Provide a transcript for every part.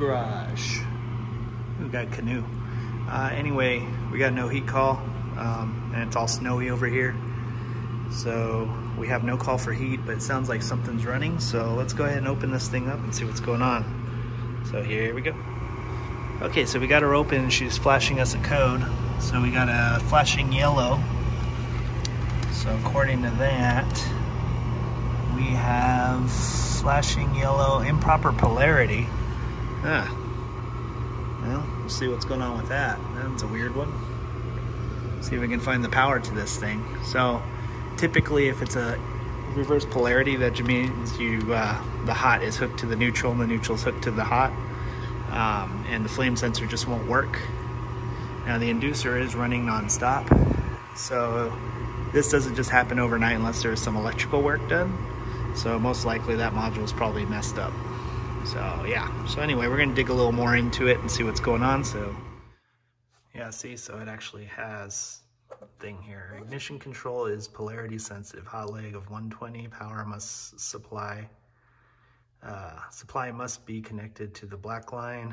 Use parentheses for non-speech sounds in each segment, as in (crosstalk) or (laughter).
garage. We got canoe. Uh, anyway, we got no heat call, um, and it's all snowy over here. So we have no call for heat, but it sounds like something's running. So let's go ahead and open this thing up and see what's going on. So here we go. Okay, so we got her open and she's flashing us a code. So we got a flashing yellow. So according to that, we have flashing yellow, improper polarity. Ah. Well, we'll see what's going on with that. That's a weird one. See if we can find the power to this thing. So typically if it's a reverse polarity, that means you uh, the hot is hooked to the neutral and the neutral is hooked to the hot. Um, and the flame sensor just won't work. Now the inducer is running nonstop. So this doesn't just happen overnight unless there's some electrical work done. So most likely that module is probably messed up. So yeah, so anyway, we're gonna dig a little more into it and see what's going on. So yeah, see, so it actually has thing here. Ignition control is polarity sensitive. Hot leg of 120, power must supply. Uh, supply must be connected to the black line.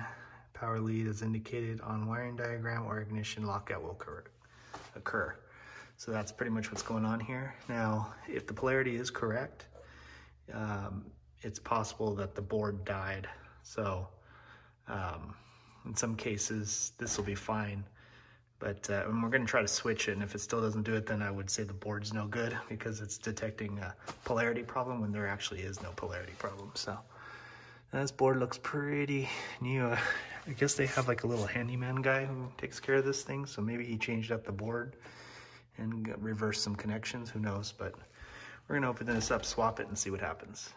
Power lead is indicated on wiring diagram or ignition lockout will occur. occur. So that's pretty much what's going on here. Now, if the polarity is correct, um, it's possible that the board died. So um, in some cases, this will be fine. But uh, we're going to try to switch it, and if it still doesn't do it, then I would say the board's no good because it's detecting a polarity problem when there actually is no polarity problem. So this board looks pretty new. (laughs) I guess they have like a little handyman guy who takes care of this thing, so maybe he changed up the board and reversed some connections, who knows. But we're going to open this up, swap it, and see what happens.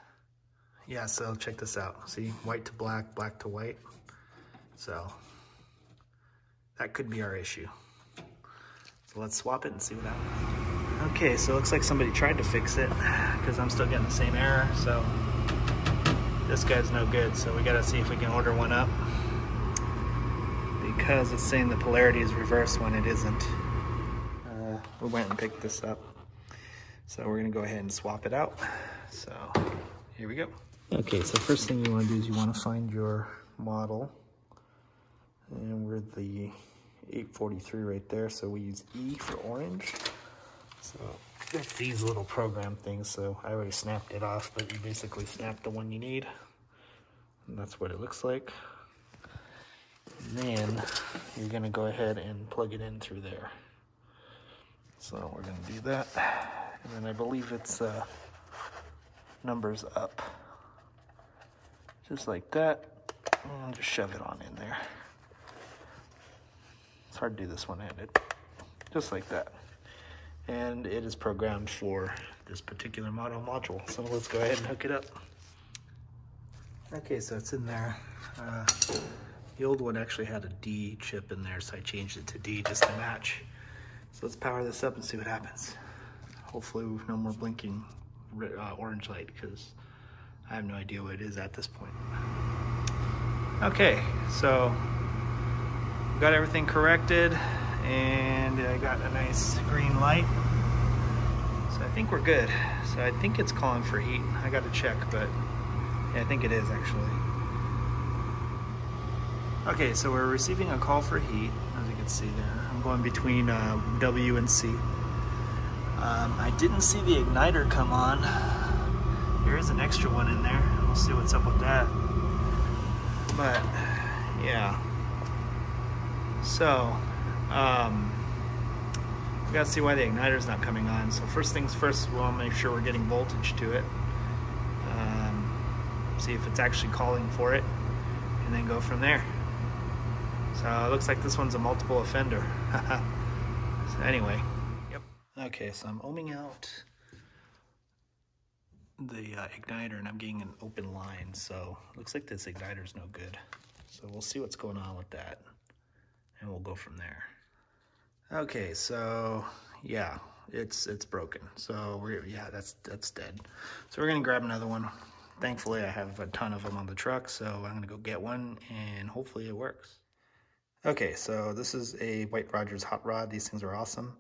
Yeah, so check this out. See, white to black, black to white. So that could be our issue. So let's swap it and see what happens. Okay, so it looks like somebody tried to fix it because I'm still getting the same error. So this guy's no good. So we gotta see if we can order one up because it's saying the polarity is reversed when it isn't. Uh, we went and picked this up. So we're gonna go ahead and swap it out. So here we go. Okay, so first thing you wanna do is you wanna find your model and we're the 843 right there. So we use E for orange. So it's these little program things. So I already snapped it off, but you basically snap the one you need. And that's what it looks like. And then you're gonna go ahead and plug it in through there. So we're gonna do that. And then I believe it's uh, numbers up. Just like that. And just shove it on in there. It's hard to do this one-handed. Just like that. And it is programmed for this particular model module. So let's go ahead and hook it up. Okay, so it's in there. Uh, the old one actually had a D chip in there, so I changed it to D just to match. So let's power this up and see what happens. Hopefully no more blinking uh, orange light because I have no idea what it is at this point. Okay, so got everything corrected and I got a nice green light. So I think we're good. So I think it's calling for heat. I got to check, but yeah, I think it is actually. Okay, so we're receiving a call for heat, as you can see there. I'm going between uh, W and C. Um, I didn't see the igniter come on. There is an extra one in there. We'll see what's up with that. But, yeah. So, um, we gotta see why the igniter's not coming on. So first things first, we wanna make sure we're getting voltage to it. Um, see if it's actually calling for it, and then go from there. So it looks like this one's a multiple offender. (laughs) so anyway, yep. Okay, so I'm ohming out the uh, igniter and I'm getting an open line. So looks like this igniter's no good. So we'll see what's going on with that and we'll go from there. Okay, so yeah, it's it's broken. So we're yeah, that's that's dead. So we're gonna grab another one. Thankfully, I have a ton of them on the truck, so I'm gonna go get one and hopefully it works. Okay, so this is a White Rodgers hot rod. These things are awesome.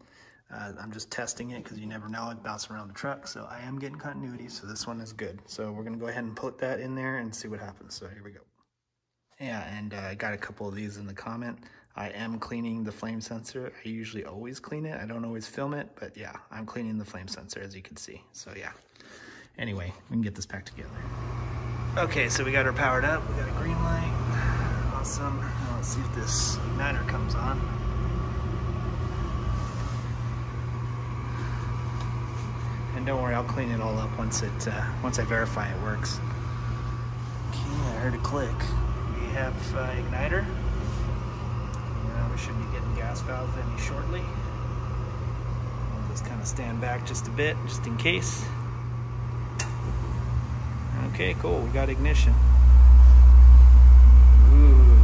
Uh, I'm just testing it because you never know, it bounces around the truck. So I am getting continuity, so this one is good. So we're gonna go ahead and put that in there and see what happens. So here we go. Yeah, and uh, I got a couple of these in the comment. I am cleaning the flame sensor. I usually always clean it. I don't always film it, but yeah, I'm cleaning the flame sensor as you can see. So yeah. Anyway, we can get this back together. Okay, so we got her powered up. We got a green light. Awesome. Now let's see if this igniter comes on. And don't worry, I'll clean it all up once it uh, once I verify it works. Okay, I heard a click. We have uh, igniter. Now we should be getting gas valve any shortly. I'll just kind of stand back just a bit, just in case. Okay, cool. We got ignition. Ooh.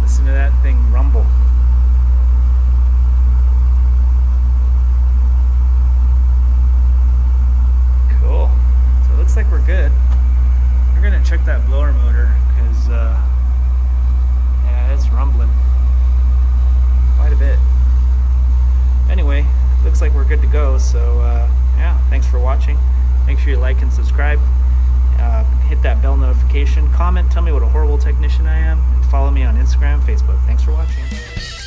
Listen to that thing rumble. Cool. So it looks like we're good. We're gonna check that blower motor because uh, yeah, it's rumbling quite a bit. Anyway, looks like we're good to go. So uh, yeah, thanks for watching. Make sure you like and subscribe. Uh, hit that bell notification. Comment, tell me what a horrible technician I am. And follow me on Instagram, Facebook. Thanks for watching.